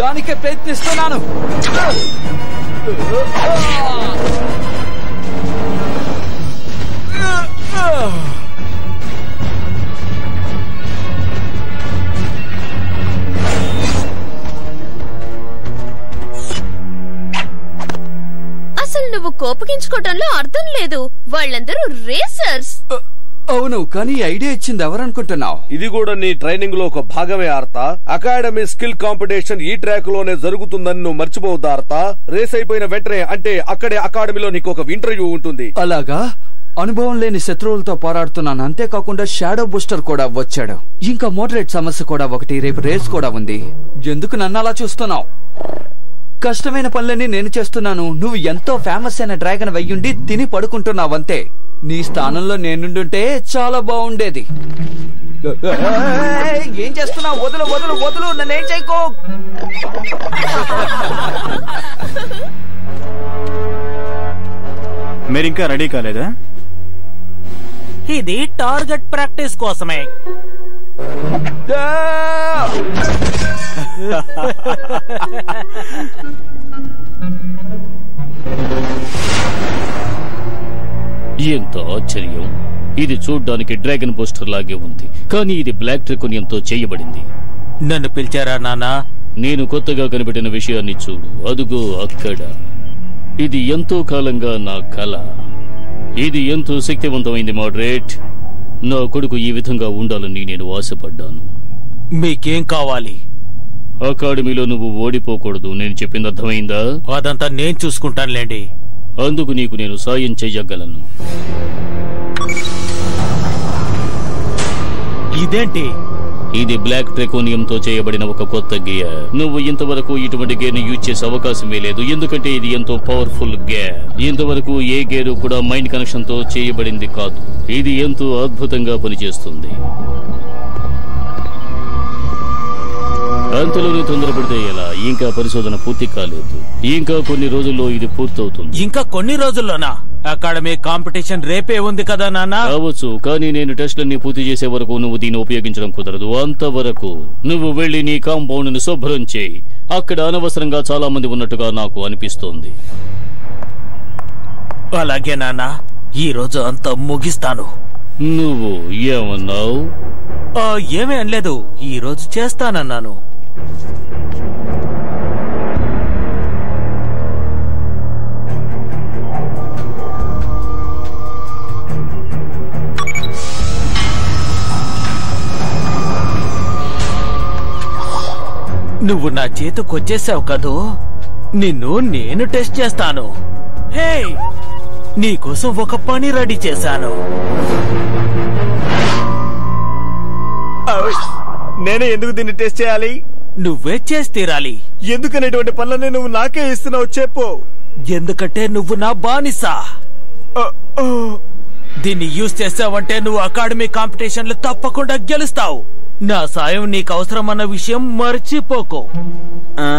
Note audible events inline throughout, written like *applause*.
దానికే ప్రయత్నిస్తున్నాను. అసలు నువ్వు కోపగించుకోవటంలో అర్థం లేదు. వాళ్ళందరూ రేసర్స్. అవును కానీ ఐడియా ఇచ్చింది ఎవరనుకుంటున్నావు? ఇది కూడా నీ ట్రైనింగ్లో ఒక భాగమే ఆర్తా. అకాడమీ స్కిల్ కాంపిటీషన్ ఈ ట్రాక్లోనే జరుగుతుందని నువ్వు మర్చిపోవద్దు ఆర్తా. రేస్ అయిపోయిన వెంటనే అంటే అక్కడే అకాడమీలో నీకు ఒక ఇంటర్వ్యూ ఉంటుంది. అలాగా? అనుభవం లేని శత్రువులతో పోరాడుతున్నాను. అంతేకాకుండా షాడో బూస్టర్ కూడా వచ్చాడు. ఇంకా మోడరేట్ సమస్య కూడా ఒకటి రేపు రేస్ కూడా ఉంది. ఎందుకు నన్ను అలా చూస్తున్నావు? కష్టమైన పనులన్నీ నేను చేస్తున్నాను. నువ్వు ఎంతో ఫేమస్ అయిన డ్రాగన్ వెయ్యుండి తిని పడుకుంటున్నావంతే నీ స్థానంలో నేనుండుంటే చాలా బాగుండేది ఏం చేస్తున్నావు? వదులు వదులు వదులు నన్నేం చేయకో? మీరింకా రెడీ కాలేదా? ఇది టార్గెట్ ప్రాక్టీస్ కోసమే. *laughs* ఎంత ఆశ్చర్యం. ఇది చూడ్డానికి డ్రాగన్ పోస్టర్ లాగే ఉంది కానీ ఇది బ్లాక్ ట్రికోనియంతో చేయబడింది. నన్ను పిలిచారా నాన్నా నేను కొత్తగా కనిపెట్టిన విషయాన్ని చూడు అదుగో అక్కడ. ఇది ఎంతో కాలంగా నా కల ఇది ఎంతో శక్తివంతమైంది మోడరేట్. నా కొడుకు ఈ విధంగా ఉండాలని నేను ఆశపడ్డాను. మీకేం కావాలి? అకాడమీలో నువ్వు ఓడిపోకూడదు. నేను చెప్పింది అర్థమైందా? అదంతా నేను చూసుకుంటానులేండి. అందుకు నీకు నేను సాయం చెయ్యగలను. ఇదేంటి? ఇది బ్లాక్ ట్రెకోనియంతో చేయబడిన ఒక కొత్త గేర్. నువ్వు ఇంతవరకు ఇటువంటి గేర్ని యూజ్ చేసే అవకాశమే లేదు. ఎందుకంటే ఇది ఎంతో పవర్ఫుల్ గేర్. ఇంతవరకు ఏ గేరు కూడా మైండ్ కనెక్షన్తో చేయబడింది కాదు. ఇది ఎంతో అద్భుతంగా పనిచేస్తుంది. అంతలోనే తొందరపడితే ఎలా? ఇంకా పరిశోధన పూర్తి కాలేదు. ఇంకా కొన్ని రోజుల్లో ఇది పూర్తవుతుంది. ఇంకా కొన్ని రోజుల్లోనా? అకాడమీ కాంపిటీషన్ రేపే ఉంది కదా నాన్న? కావచ్చు కానీ నేను టెస్ట్లన్నీ పూర్తి చేసే వరకు నువ్వు దీన్ని ఉపయోగించడం కుదరదు. అంతవరకు నువ్వు వెళ్ళి నీ కాంపౌండ్ను శుభ్రం చేయి. అక్కడ అనవసరంగా చాలా మంది ఉన్నట్టుగా నాకు అనిపిస్తోంది. అలాగే నాన్న. ఈ రోజు అంతా ముగిస్తాను. నువ్వు ఏమన్నావు? ఏమీ అనలేదు. ఈ రోజు చేస్తానన్నాను. నువ్వు నా చేతికొచ్చేసావు కదూ? నిన్ను నేను టెస్ట్ చేస్తాను. హే నీకోసం ఒక పని రెడీ చేశాను. నేనే ఎందుకు దీన్ని టెస్ట్ చేయాలి? నువ్వే చేసి తీరాలి. ఎందుకనేటువంటి పనులన్నీ నువ్వు నాకే ఇస్తున్నావు చెప్పు. ఎందుకంటే నువ్వు నా బానిసా. దీన్ని యూజ్ చేసావంటే నువ్వు అకాడమీ కాంపిటీషన్లు తప్పకుండా గెలుస్తావు. నా సాయం నీకు అవసరమన్న విషయం మర్చిపోకు ఆ?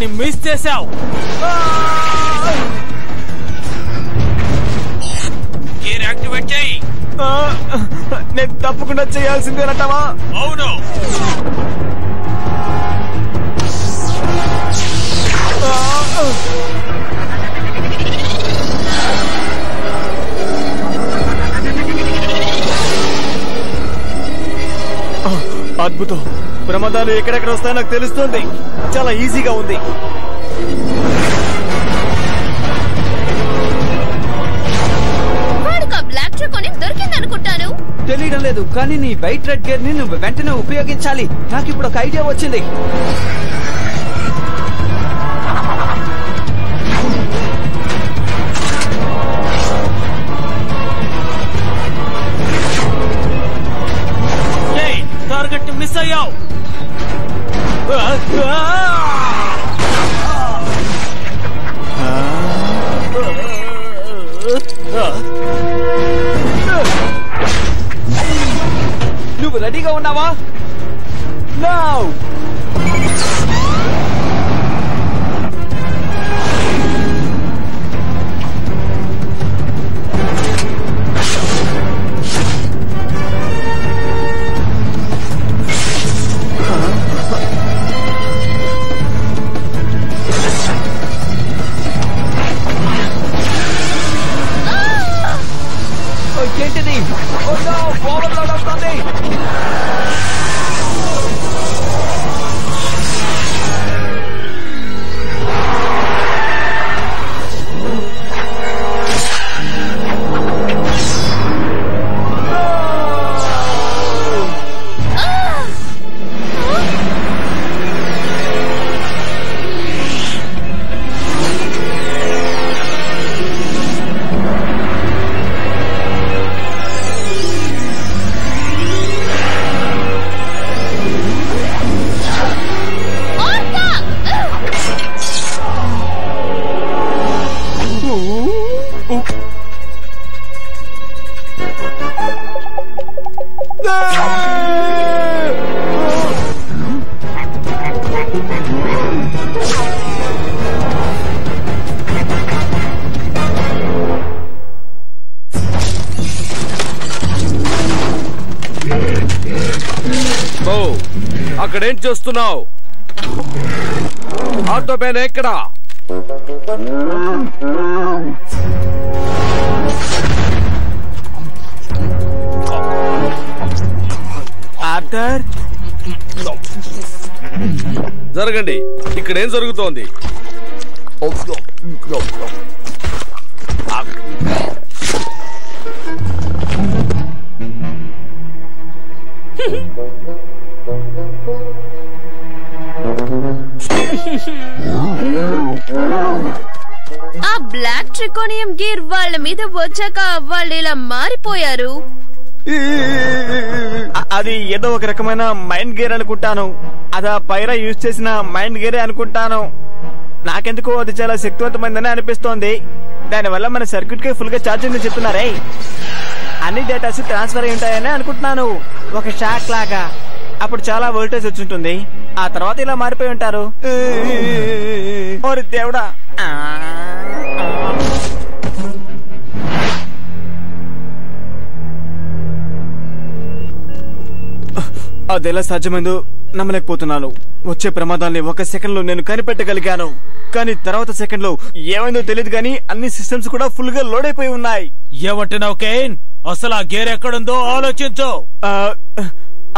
ని మిస్ గేర్ యాక్టివేట్ చేయి. నేను తప్పకుండా చేయాల్సిందేనంటావా అవును. అద్భుతం. ప్రమాదాలు ఎక్కడెక్కడ వస్తాయో నాకు తెలుస్తుంది. చాలా ఈజీగా ఉంది. దొరికిందనుకుంటాను. తెలియడం లేదు కానీ నీ వైట్ రెడ్ గేర్ని నువ్వు వెంటనే ఉపయోగించాలి. నాకు ఇప్పుడు ఒక ఐడియా వచ్చింది. టార్గెట్ మిస్ అయ్యావు. నువ్వు రెడీగా ఉన్నావా? నౌ అక్కడేం చేస్తున్నావు? ఆటో పైన ఎక్కడా ఆర్థర్ జరగండి ఇక్కడ ఏం జరుగుతోంది ఆ బ్లాక్ ట్రికోనియం గీర్ వాళ్ళ మీద వచ్చాక వాళ్ళు ఇలా మారిపోయారు. అది ఏదో ఒక రకమైన మైండ్ గేర్ అనుకుంటాను. అదా పైరా యూజ్ చేసిన మైండ్ గేరే అనుకుంటాను. నాకెందుకు అది చాలా శక్తివంతమైందని అనిపిస్తోంది. దానివల్ల మన సర్క్యూట్కి ఫుల్గా ఛార్జింగ్ చెప్తున్నారే. అన్ని డేటాస్ ట్రాన్స్ఫర్ అయి ఉంటాయని అనుకుంటున్నాను. ఒక షాక్ లాగా. అప్పుడు చాలా వోల్టేజ్ వచ్చి ఉంటుంది. ఆ తర్వాత ఇలా మారిపోయి ఉంటారు. ఓరి దేవుడా. అదెలా సాధ్యమైందో నమ్మలేకపోతున్నాను. వచ్చే ప్రమాదాల్ని ఒక సెకండ్లో నేను కనిపెట్టగలిగాను. కానీ తర్వాత సెకండ్లో ఏమైందో తెలియదు కానీ అన్ని సిస్టమ్స్ కూడా ఫుల్గా లోడ్ అయిపోయి ఉన్నాయి. ఏమంటున్నావు కేన్ అసలు ఆ గేర్ ఎక్కడుందో ఆలోచించు.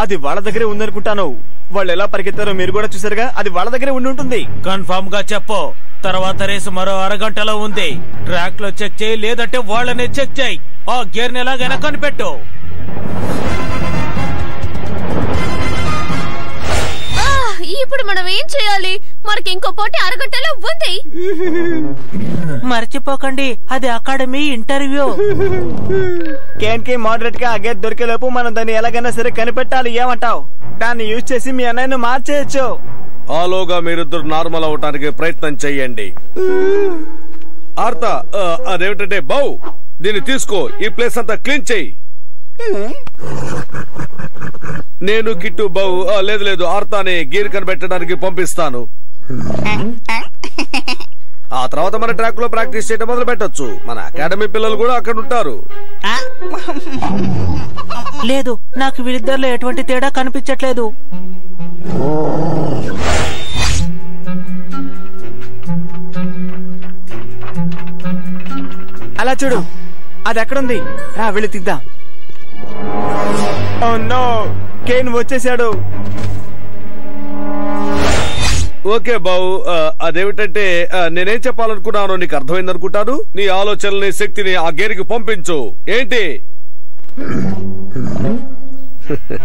అది వాళ్ళ దగ్గరే ఉందనుకుంటాను. వాళ్ళు ఎలా పరిగెత్తారో మీరు కూడా చూసారుగా అది వాళ్ళ దగ్గరే ఉండి ఉంటుంది. కన్ఫామ్గా చెప్పు. తర్వాత రేసు మరో అరగంటలో ఉంది. ట్రాక్లో చెక్ చేయి లేదంటే వాళ్ళనే చెక్ చేయి. ఆ గేర్ ఎలాగైనా కనిపెట్టు. ఇప్పుడు మనం ఏం చేయాలి? మనకి ఇంకో పోటీ అరగంటలో ఉంది. మర్చిపోకండి అది అకాడమీ ఇంటర్వ్యూ. కేన్కి మోడరేట్గా గేట్ దొరికే లోపు మనం దాన్ని ఎలాగైనా సరే కనిపెట్టాలి ఏమంటావు? దాన్ని యూజ్ చేసి మీ అన్నయ్యను మార్చేయచ్చు. ఆలోగా మీరిద్దరు నార్మల్ అవటానికి ప్రయత్నం చెయ్యండి. ఆర్త అదేమిటంటే బౌ దీన్ని తీసుకో ఈ ప్లేస్ అంతా క్లీన్ చెయ్యి. నేను కిట్టు బౌ ఆ, లేదు లేదు ఆర్తాని గీర్ కనిపెట్టడానికి పంపిస్తాను. *laughs* ఆ తర్వాత మన ట్రాక్లో ప్రాక్టీస్ చేయడం మొదలు పెట్టొచ్చు. మన అకాడమీ పిల్లలు కూడా అక్కడ ఉంటారు. లేదు నాకు వీళ్ళిద్దరిలో ఎటువంటి తేడా కనిపించట్లేదు. అలా చూడు అది ఎక్కడుంది? రా వెళ్ళి తీద్దాం. కేన్ వచ్చేసాడు. ఓకే బావు అదేమిటంటే నేనేం చెప్పాలనుకున్నానో నీకు అర్థమైంది అనుకుంటాను నీ ఆలోచనల్ని శక్తిని ఆ గేరికి పంపించు. ఏంటి? *laughs*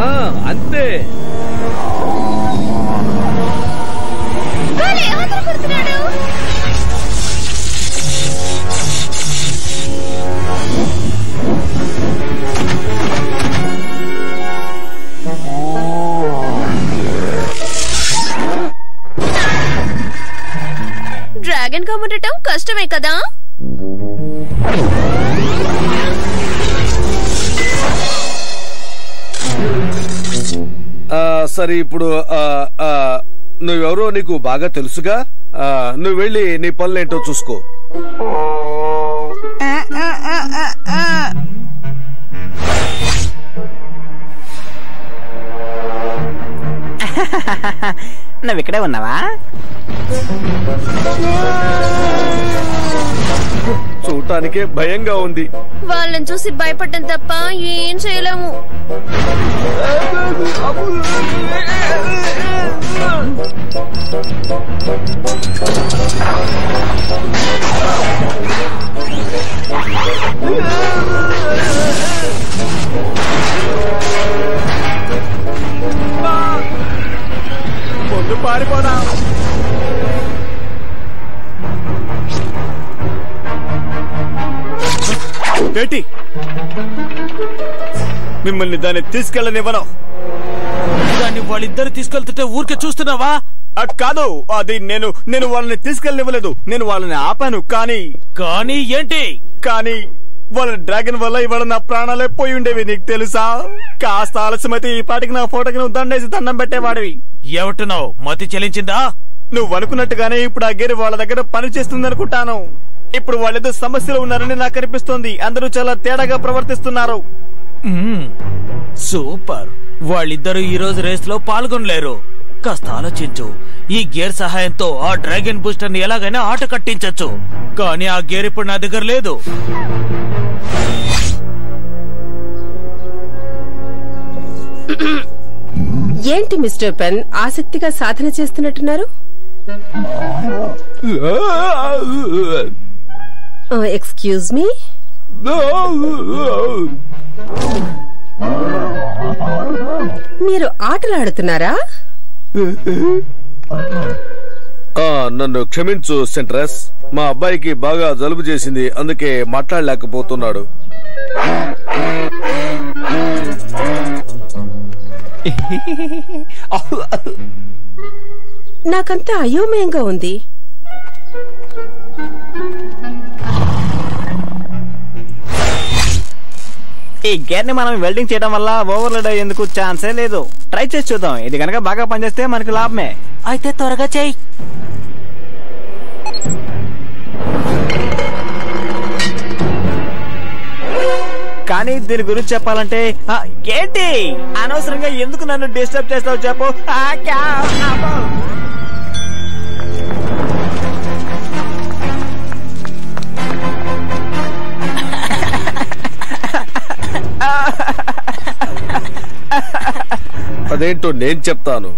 ఆ, అంతే. గా ఉండటం కష్టమే కదా? ఆ, సరే ఇప్పుడు నువ్వెవరో నీకు బాగా తెలుసుగా? ఆ, నువ్వు వెళ్ళి నీ పనులేంటో చూసుకో. *laughs* నువ్వు ఇక్కడే ఉన్నావా? చూడటానికే భయంగా ఉంది. వాళ్ళని చూసి భయపడటం తప్ప ఏం చేయలేము. ముందు పారిపోదాం. ఏంటి మిమ్మల్ని దాన్ని తీసుకెళ్ళనివ్వను. దాన్ని వాళ్ళిద్దరు తీసుకెళ్తుంటే ఊరికే చూస్తున్నావా? కాదు అది నేను నేను వాళ్ళని తీసుకెళ్ళనివ్వలేదు. నేను వాళ్ళని ఆపాను కానీ కానీ ఏంటి? కానీ వాళ్ళ డ్రాగన్ వల్ల ఇవాళ నా ప్రాణాలే పోయి ఉండేవి నీకు తెలుసా? కాస్త ఆలస్యమైతే ఈ పాటికి నా ఫోటోకి నువ్వు దండేసి దండం పెట్టేవాడివి. ఏమంటున్నావు? మతి చెలించిందా? నువ్వు అనుకున్నట్టుగానే ఇప్పుడు ఆ గేరి వాళ్ళ దగ్గర పని చేస్తుంది అనుకుంటాను ఇప్పుడు వాళ్ళేదో సమస్యలో ఉన్నారని నాకు అనిపిస్తోంది. అందరూ చాలా తేడాగా ప్రవర్తిస్తున్నారు. సూపర్. వాళ్ళిద్దరూ ఈ రోజు రేస్లో పాల్గొనలేరు. కాస్త ఆలోచించు. ఈ గేర్ సహాయంతో ఆ డ్రాగన్ బూస్టర్ని ఎలాగైనా ఆట కట్టించొచ్చు. కానీ ఆ గేర్ ఇప్పుడు నా దగ్గర లేదు. ఏంటి మిస్టర్ పెన్? ఆసక్తిగా సాధన చేస్తున్నట్టున్నారు? ఎక్స్క్యూజ్ మీ మీరు ఆటలాడుతున్నారా? ఆ, నన్ను క్షమించు సెంట్రస్. మా అబ్బాయికి బాగా జలుబు చేసింది అందుకే మాట్లాడలేకపోతున్నాడు. *laughs* నాకంతా అయోమయంగా ఉంది. ఈ గేర్ని మనం వెల్డింగ్ చేయడం వల్ల ఓవర్లోడ్ అయ్యేందుకు ఛాన్సే లేదు. ట్రై చేసి చూద్దాం. ఇది కనుక బాగా పనిచేస్తే మనకి లాభమే. అయితే త్వరగా చెయ్యి కానీ దీని గురించి చెప్పాలంటే ఏంటి? అనవసరంగా ఎందుకు నన్ను డిస్టర్బ్ చేస్తావు చెప్పు? అదేంటో నేను చెప్తాను.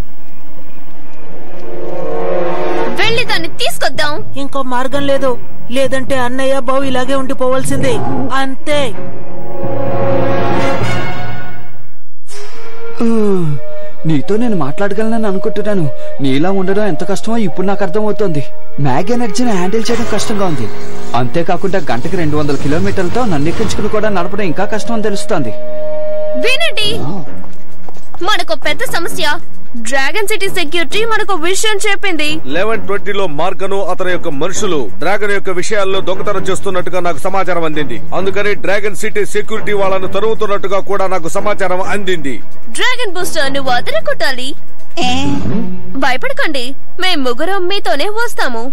వెళ్ళి దాన్ని తీసుకొద్దాం. ఇంకో మార్గం లేదు. లేదంటే అన్నయ్య బావు ఇలాగే ఉండిపోవాల్సిందే. అంతే. నీతో నేను మాట్లాడగలనని అనుకుంటున్నాను. నీలా ఉండడం ఎంత కష్టమో ఇప్పుడు నాకు అర్థమవుతోంది. మ్యాగ్ ఎనర్జీని హ్యాండిల్ చేయడం కష్టంగా ఉంది. అంతేకాకుండా గంటకి రెండు వందల కిలోమీటర్లతో నన్ను ఎక్కించుకుని కూడా నడపడం ఇంకా కష్టం అని తెలుస్తోంది. వినండి. మనకు పెద్ద సమస్య. డ్రాగన్ సిటీ సెక్యూరిటీ మనకు విషయం చెప్పింది. లెవెన్ ట్వంటీలో మార్గను అతని యొక్క మనుషులు డ్రాగన్ యొక్క విషయాల్లో దొంగతనం చేస్తున్నట్టుగా నాకు సమాచారం అందింది. అందుకని డ్రాగన్ సిటీ సెక్యూరిటీ వాళ్ళను తరుగుతున్నట్టుగా కూడా నాకు సమాచారం అందింది. డ్రాగన్ బూస్టర్ నువ్వు అదర కొట్టాలి భయపడకండి మేం ముగ్గురం మీతోనే వస్తాము.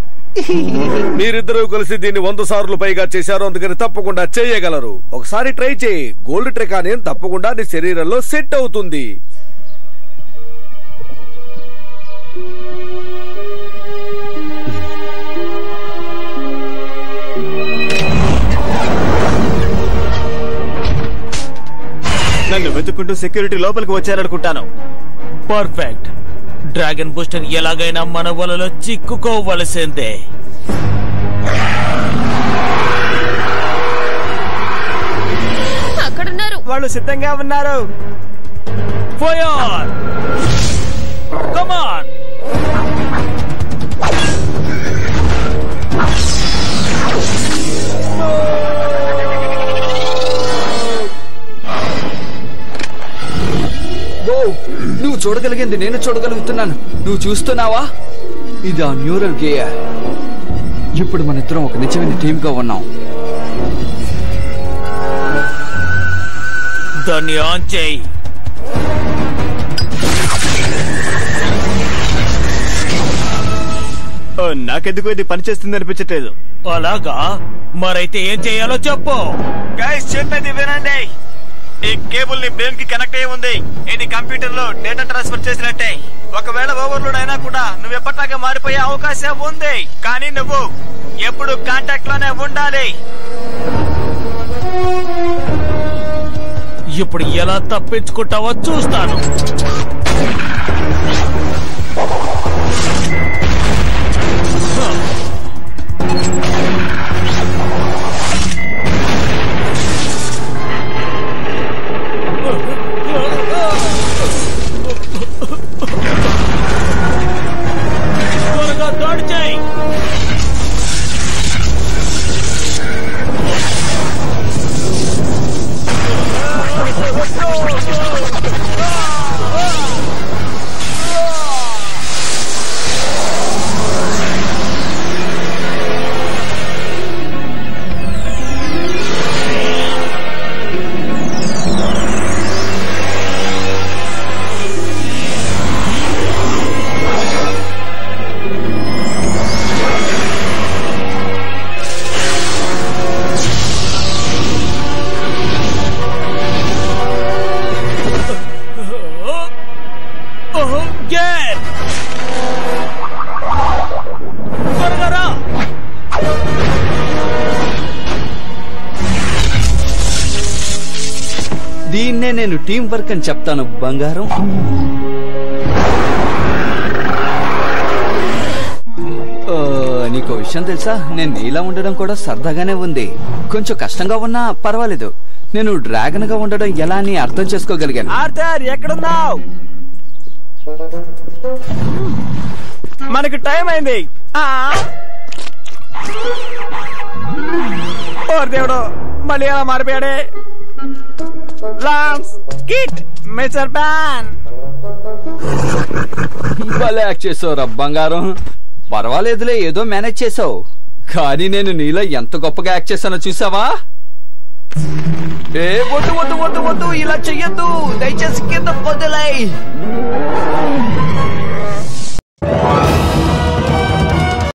మీరిద్దరూ కలిసి దీన్ని వంద సార్లు పైగా చేశారు అందుకని తప్పకుండా చేయగలరు. ఒకసారి ట్రై చేయి. గోల్డ్ ట్రెకానియన్ తప్పకుండా నీ శరీరంలో సెట్ అవుతుంది. నన్ను వెతుక్కుంటూ సెక్యూరిటీ లోపలికి వచ్చారనుకుంటాను. పర్ఫెక్ట్. డ్రాగన్ బూస్టర్ ఎలాగైనా మన వలలో చిక్కుకోవలసిందే. అక్కడున్నారు. వాళ్ళు సిద్ధంగా ఉన్నారు. ఫైర్! Come on! చూడగలిగింది నేను చూడగలుగుతున్నాను. నువ్వు చూస్తున్నావా? ఇది ఆ న్యూరల్ గేయర్ ఇప్పుడు మన ఇద్దరం ఒక నిజమైన టీమ్గా ఉన్నాం. దాన్ని ఆన్ చేయి. ఓ, నాకెందుకు ఇది పనిచేస్తుంది అనిపించట్లేదు? అలాగా? మరైతే ఏం చేయాలో చెప్పు. గైస్ చెప్పేది వినండి. ఈ కేబుల్ని బ్రెయిన్కి కనెక్ట్ అయ్యి ఉంది. ఇది కంప్యూటర్లో డేటా ట్రాన్స్ఫర్ చేసినట్టే? ఒకవేళ ఓవర్లోడ్ అయినా కూడా నువ్వు ఎప్పటిలాగా మారిపోయే అవకాశం ఉంది. కానీ నువ్వు ఎప్పుడు కాంటాక్ట్లోనే ఉండాలి. ఇప్పుడు ఎలా తప్పించుకుంటావో చూస్తాను. నేను టీం వర్క్ అని చెప్తాను బంగారం. నీకు విషయం తెలుసా? నేను నీలా ఉండడం కూడా సరదాగానే ఉంది. కొంచెం కష్టంగా ఉన్నా పర్వాలేదు. నేను డ్రాగన్గా ఉండడం ఎలా అని అర్థం చేసుకోగలిగాను. ఆర్థర్ ఎక్కడున్నావు? మనకు టైం అయింది. దేవుడు మళ్ళీ ఎలా మారిపోయాడే? లాన్స్ కిట్ మెజర్ బ్యాన్ భలే యాక్ట్ చేసావురా బంగారం. పర్వాలేదులే ఏదో మేనేజ్ చేసావు. కానీ నేను నీలో ఎంత గొప్పగా యాక్ట్ చేశానో చూసావా? ఏ వద్దు వద్దు వద్దు వద్దు ఇలా చెయ్యొద్దు. దయచేసి కింద వదిలే